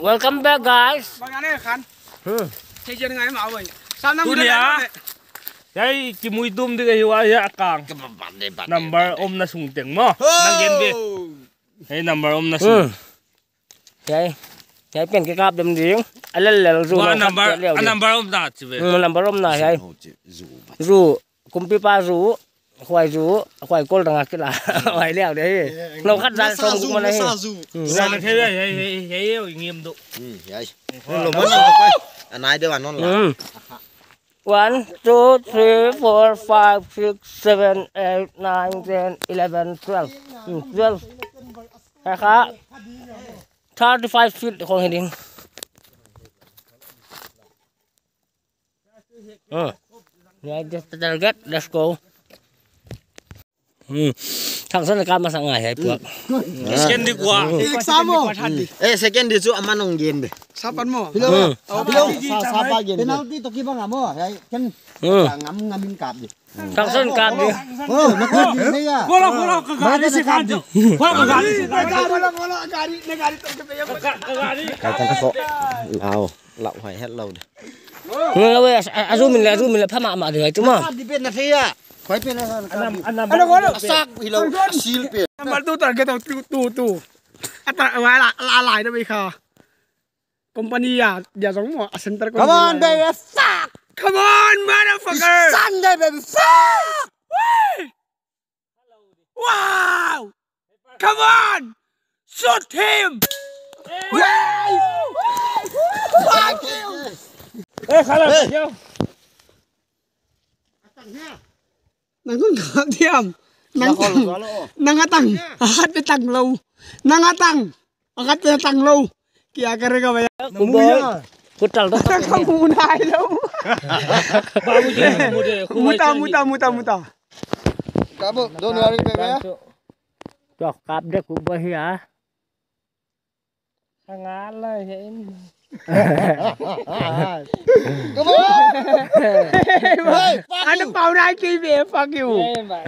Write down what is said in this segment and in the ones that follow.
welcome back guys. Ane kan. Hmm. Sao năm Tu mươi lia. năm Yai ki mui dum di hiwa ya akang. Number om na sung teng mo. Nang bi. Hey number om na sung. Vậy bên cái cặp đầm điếng. Anh lên lên ru. Wa number a number om ควายจูควายก้นระงกกันละไหวแล้วเดี๋ยวเราคัดได้ส่งมาเลยซาจูซาเท่เลยเฮ้ยเฮ้ยเฮ้ยเงียบดุอืมยัยหลมันหลงไปอันไหนเดี๋ยววันนั้นละ One, two, three, four, five, six, seven, eight, nine, ten, eleven, twelve. Twelve. นะคะ35 five feet ของเฮดิงเออ yeah just target let's go Ừ. Thằng sân là cam mà sang ngày hay bữa. Sken di kwa. Exam mo. Eh second dia tu aman nong game deh. Sapan mo. Ừ. Siapa game? penalti to kiba ngamo ay kan Ừ. ngam ngamin kap di Thằng sân cam đi. oh nakut di ne ya Bola bola ka gari si kan. Bola ka gari kan. Bola bola gari ne gari to ke ya. Ka gari. Kau kan kok. Lau, lau hai hết lâu deh. Nggak weh, azu min la azu min la phama ma được chứ mà. Di pen na siya khoi pe na Anam anam. Ano ko ano? Sak hilau sil pe. Tu tu tu. Ata wala la la na bi. Company ya, ya giống mo center ko. come on baby fuck Come on motherfucker. sunday baby fuck Wow! Come on! Shoot him! Eh khala yo. Nangun ka diam. Nang nangatang. Akat pe tang low. Nangatang. Akat pe tang low. Kaya kare ka ba? Cũng Kutal da. Ka đó. Kamu na low. Ba je mu. Muta muta muta muta. Kabo don hari baby Cho cặp kap de ku ba Ngán lại vậy. come on Ano pa na kibi? Fuck you. Em vậy.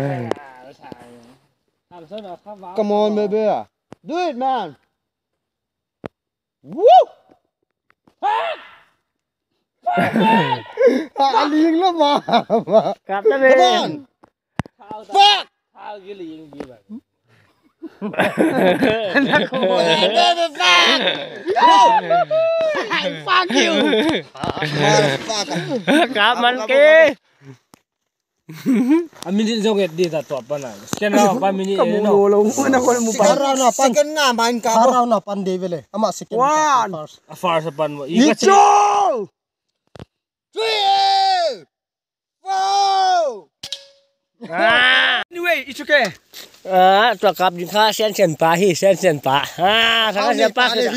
Làm sao nó khá vào. come on. Baby. Do it man. Woo! Aling lo ma Cặp đó đi. come on. Fuck! Thao cái liền gì vậy? baby fuck you. mình kia. A minute di ta top na. Scan na pa minute Kamu lo mo ko mo pa. Araw na pan Second nga main ka. araw na pan ama second One. sa pan mo. Three. Four. Anyway, it's okay. À, cho cặp đi khá sen sen pa hi sen sen pa. À, thằng sen pa kia.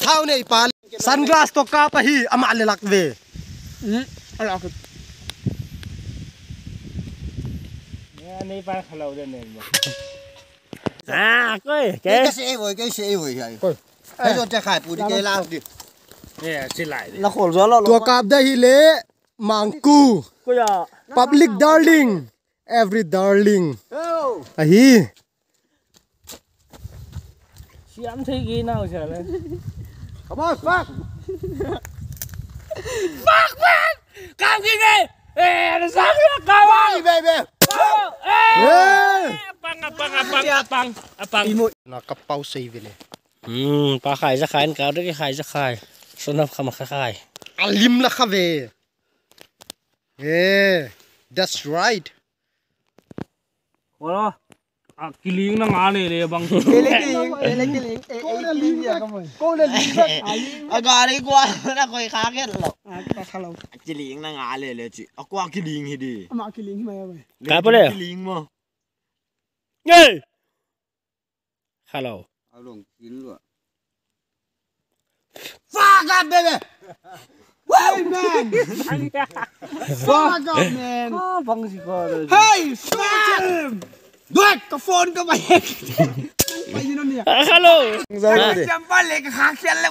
Thao ne ipal sunglass to ka pa hi ama le lak ve Ala ako. Ni pa khalaw din mo. À, coi, Cái cái. xe với cái xe với vậy. Cái rồi cha khai phụ đi cái lao đi. Yeah, si lai. Nó khổ gió lo to kap da hi le mangku Cô giờ. public darling every darling a hi Siam thấy cái nào chả lên. come on fuck Kam cái này. Eh, nó sang cái kam. đi baby. hey Apang apang apang apang apang. nakapau say vele Ừ, pa khai ra khai cáo đấy khai ra khai. Số năm không khai khai. alim la khave yeah that's right Wala. Ah, kiling na nga ni le bang. À gà đi qua nó coi khác hết lọ. Ah, ta khalaw. Chỉ liếng nó ngã lên lên chị. À qua cái liếng thì đi. Ama kiling maya ba. Cá bữa đây. Cái liếng mà. Ê! Hello. À luôn kín luôn. Fuck up baby. Hey man. Fuck up man. Ah, bang si ko. Hey, him. Duet, ka phone ka ba? Hello.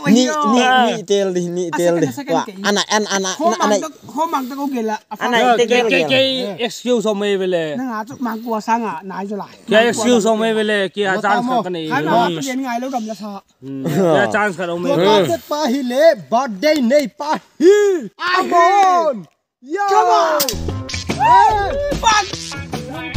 Ni ni ni tel di ni tel di. Wa ana an ana ana. Homang tak okey lah. Ana tel ke ke excuse me bele. Na ngah tu mang gua sang ah nai jo lai. Ke excuse me bele ki a chance ka ni. Hai ma tu yen ngai lo dam la sa. Ke chance ka lo me. Ko pa hi le birthday nei pa hi. Amon. Yo. Come on. Hey, fuck. Mung.